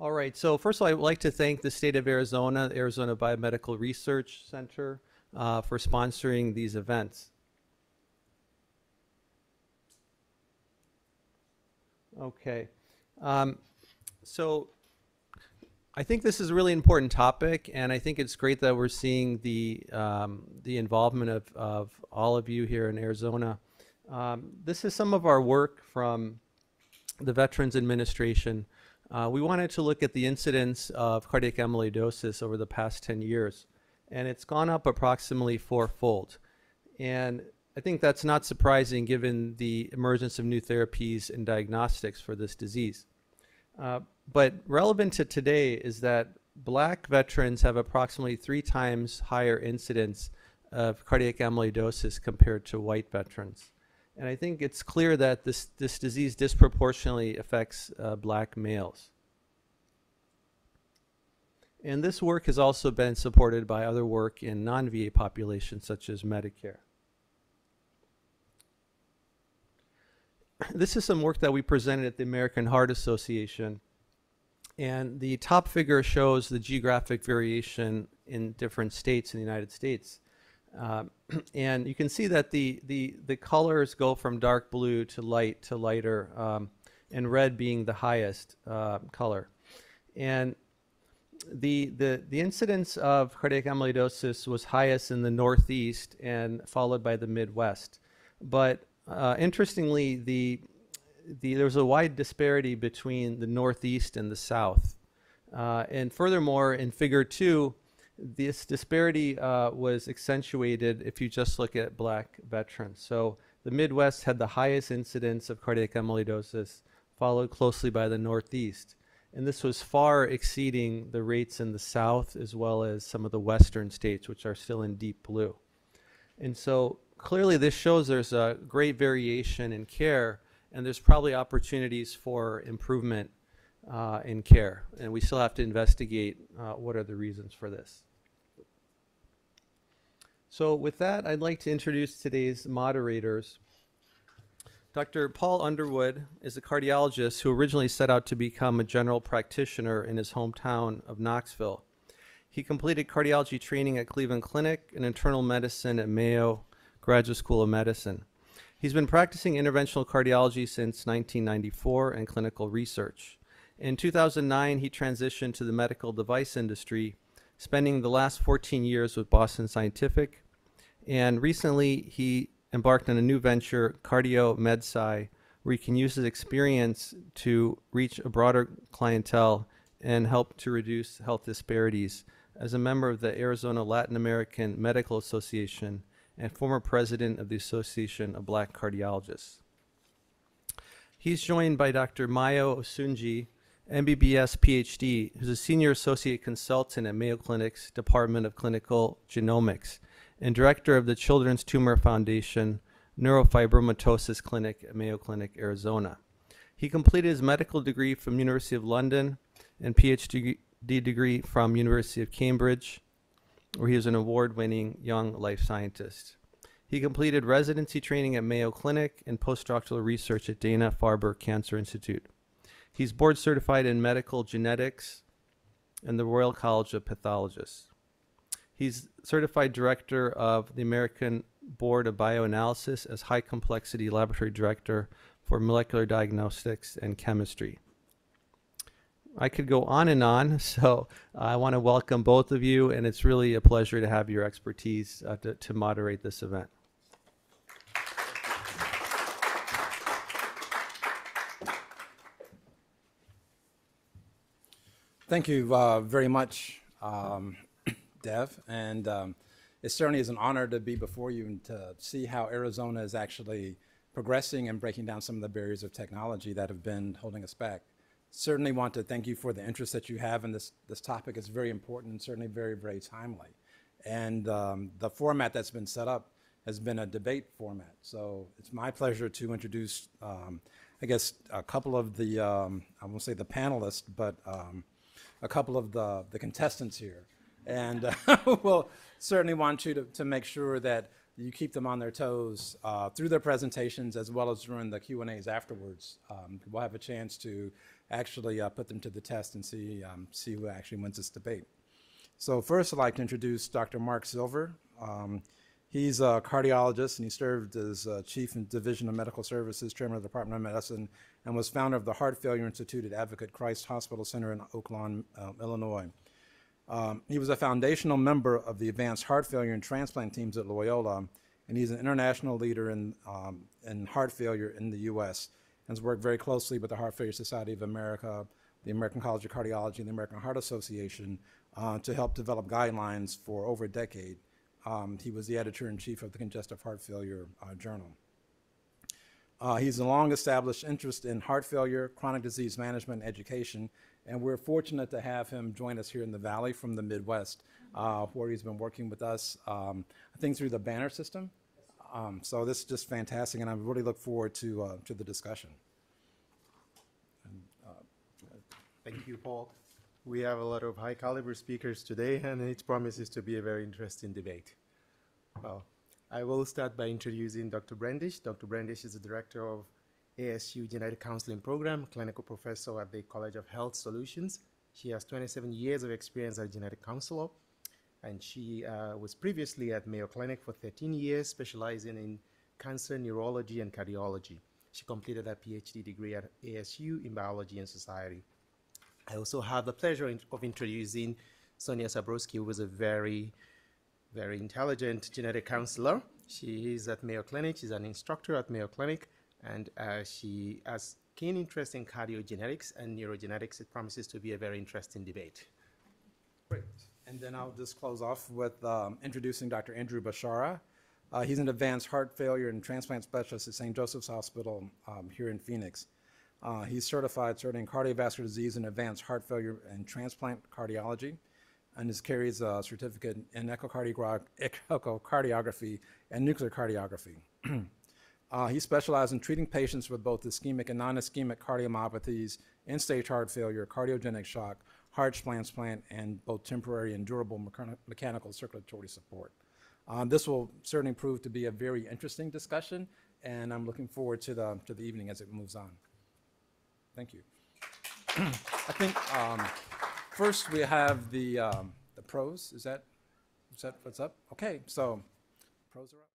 All right, so first of all, I'd like to thank the state of Arizona, Arizona Biomedical Research Center, uh, for sponsoring these events. Okay, um, so I think this is a really important topic, and I think it's great that we're seeing the um, the involvement of, of all of you here in Arizona. Um, this is some of our work from the Veterans Administration. Uh, we wanted to look at the incidence of cardiac amyloidosis over the past 10 years, and it's gone up approximately fourfold. And I think that's not surprising given the emergence of new therapies and diagnostics for this disease. Uh, but relevant to today is that black veterans have approximately three times higher incidence of cardiac amyloidosis compared to white veterans. And I think it's clear that this, this disease disproportionately affects uh, black males. And this work has also been supported by other work in non-VA populations such as Medicare. This is some work that we presented at the American Heart Association. And the top figure shows the geographic variation in different states in the United States. Um, and you can see that the, the, the colors go from dark blue to light to lighter, um, and red being the highest uh, color. And the, the, the incidence of cardiac amyloidosis was highest in the Northeast and followed by the Midwest. But uh, interestingly, the, the, there was a wide disparity between the Northeast and the South. Uh, and furthermore, in figure two, this disparity uh, was accentuated if you just look at black veterans. So the Midwest had the highest incidence of cardiac amyloidosis, followed closely by the Northeast. And this was far exceeding the rates in the South as well as some of the Western states, which are still in deep blue. And so clearly this shows there's a great variation in care, and there's probably opportunities for improvement uh, in care. And we still have to investigate uh, what are the reasons for this. So with that, I'd like to introduce today's moderators. Dr. Paul Underwood is a cardiologist who originally set out to become a general practitioner in his hometown of Knoxville. He completed cardiology training at Cleveland Clinic and internal medicine at Mayo Graduate School of Medicine. He's been practicing interventional cardiology since 1994 and clinical research. In 2009, he transitioned to the medical device industry spending the last 14 years with Boston Scientific. And recently, he embarked on a new venture, Cardio MedSci, where he can use his experience to reach a broader clientele and help to reduce health disparities. As a member of the Arizona Latin American Medical Association and former president of the Association of Black Cardiologists. He's joined by Dr. Mayo Osundiji, MBBS PhD, who's a senior associate consultant at Mayo Clinic's Department of Clinical Genomics and director of the Children's Tumor Foundation Neurofibromatosis Clinic at Mayo Clinic, Arizona. He completed his medical degree from University of London and PhD degree from University of Cambridge, where he was an award-winning young life scientist. He completed residency training at Mayo Clinic and postdoctoral research at Dana-Farber Cancer Institute. He's board certified in medical genetics and the Royal College of Pathologists. He's certified director of the American Board of Bioanalysis as high complexity laboratory director for molecular diagnostics and chemistry. I could go on and on, so I want to welcome both of you, and it's really a pleasure to have your expertise uh, to, to moderate this event. Thank you uh, very much, um, Dev. And um, it certainly is an honor to be before you and to see how Arizona is actually progressing and breaking down some of the barriers of technology that have been holding us back. Certainly want to thank you for the interest that you have in this, this topic. It's very important and certainly very, very timely. And um, the format that's been set up has been a debate format. So it's my pleasure to introduce, um, I guess, a couple of the, um, I won't say the panelists, but um, a couple of the, the contestants here. And uh, we'll certainly want you to, to make sure that you keep them on their toes uh, through their presentations as well as during the Q and A's afterwards. Um, we'll have a chance to actually uh, put them to the test and see um, see who actually wins this debate. So first, I'd like to introduce Dr. Mark Silver. Um, he's a cardiologist and he served as uh, chief in Division of Medical Services, chairman of the Department of Medicine, and was founder of the Heart Failure Institute at Advocate Christ Hospital Center in Oak Lawn, uh, Illinois. Um, he was a foundational member of the advanced heart failure and transplant teams at Loyola, and he's an international leader in, um, in heart failure in the U.S. and has worked very closely with the Heart Failure Society of America, the American College of Cardiology, and the American Heart Association uh, to help develop guidelines for over a decade. Um, he was the editor in chief of the Congestive Heart Failure uh, Journal. Uh, he's a long established interest in heart failure, chronic disease management, and education, and we're fortunate to have him join us here in the Valley from the Midwest, uh, where he's been working with us, um, I think through the Banner system. Um, so this is just fantastic, and I really look forward to, uh, to the discussion. Thank you, Paul. We have a lot of high caliber speakers today, and it promises to be a very interesting debate. Well, I will start by introducing Dr. Brandish. Dr. Brandish is the director of ASU Genetic Counseling Program, clinical professor at the College of Health Solutions. She has 27 years of experience as a genetic counselor, and she uh, was previously at Mayo Clinic for 13 years, specializing in cancer, neurology, and cardiology. She completed her PhD degree at ASU in biology and society. I also have the pleasure of introducing Sonia Sabrowski, who was a very, very intelligent genetic counselor. She is at Mayo Clinic. She's an instructor at Mayo Clinic, and uh, she has keen interest in cardiogenetics and neurogenetics. It promises to be a very interesting debate. Great. And then I'll just close off with um, introducing Dr. Andrew Bashara. Uh, he's an advanced heart failure and transplant specialist at St. Joseph's Hospital um, here in Phoenix. Uh, he's certified certain cardiovascular disease and advanced heart failure and transplant cardiology, and is carries a certificate in echocardiography and nuclear cardiography. Uh, he specializes in treating patients with both ischemic and non-ischemic cardiomyopathies, end-stage heart failure, cardiogenic shock, heart transplant, and both temporary and durable mechani- mechanical circulatory support. Um, this will certainly prove to be a very interesting discussion, and I'm looking forward to the, to the evening as it moves on. Thank you. I think um, first we have the, um, the pros. Is that, is that what's up? Okay, so pros are up.